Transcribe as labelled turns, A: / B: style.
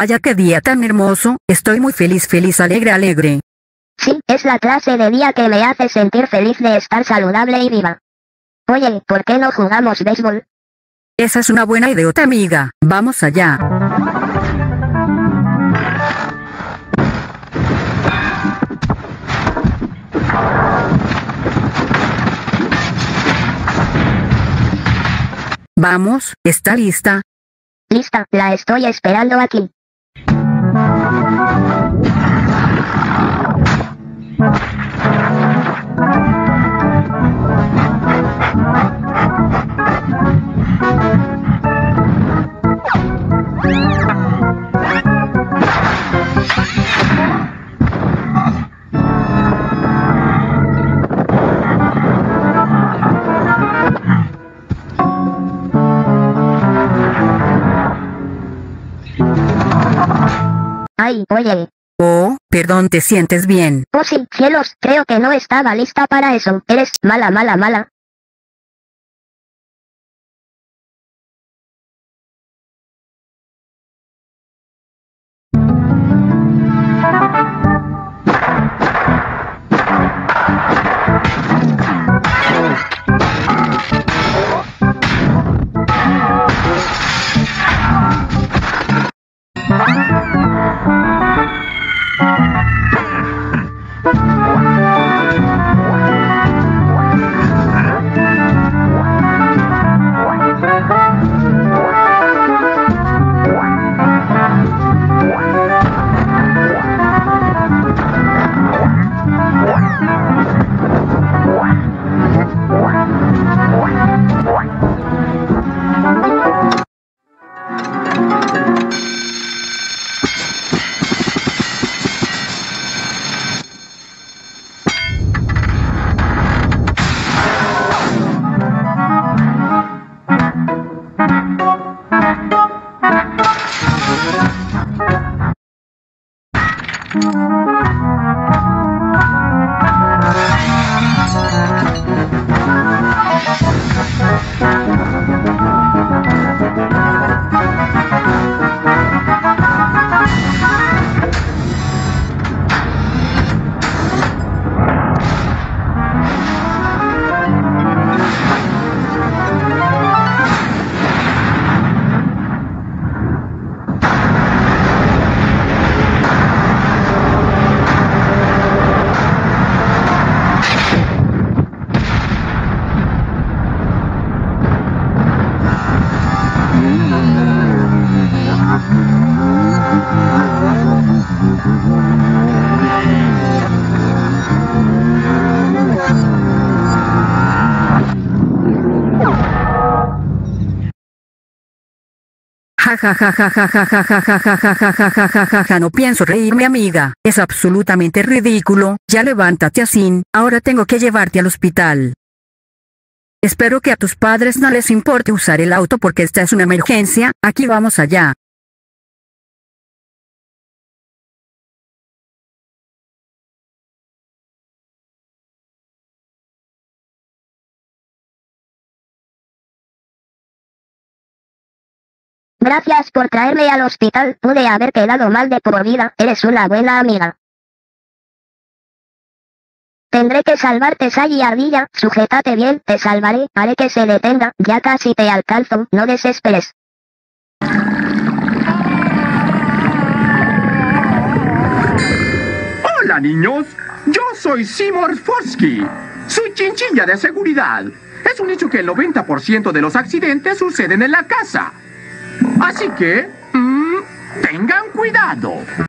A: Vaya qué día tan hermoso, estoy muy feliz, feliz, alegre, alegre.
B: Sí, es la clase de día que me hace sentir feliz de estar saludable y viva. Oye, ¿por qué no jugamos béisbol?
A: Esa es una buena idiota amiga, vamos allá. Vamos, ¿está lista?
B: Lista, la estoy esperando aquí. Ay, oye.
A: Oh, perdón, ¿te sientes bien?
B: Oh sí, cielos, creo que no estaba lista para eso. Eres mala, mala, mala.
A: Ja ja ja ja ja ja ja ja ja ja ja ja ja ja ja no pienso reírme amiga, es absolutamente ridículo, ya levántate así, ahora tengo que llevarte al hospital. Espero que a tus padres no les importe usar el auto porque esta es una emergencia, aquí vamos allá.
B: Gracias por traerme al hospital, pude haber quedado mal de por vida, eres una buena amiga. Tendré que salvarte Sally Ardilla, sujétate bien, te salvaré, haré que se detenga, ya casi te alcanzo, no desesperes.
C: Hola niños, yo soy Seymour Forsky, su chinchilla de seguridad. Es un hecho que el 90% de los accidentes suceden en la casa. Así que, mm, tengan cuidado.